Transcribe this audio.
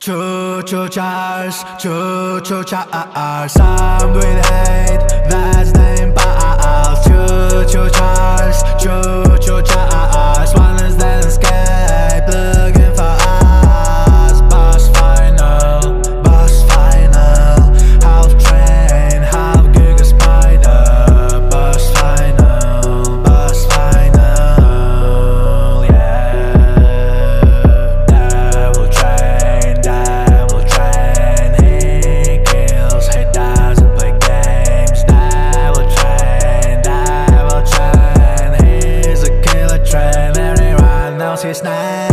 Çö çö çers, çö çö çer Sen böyle first night.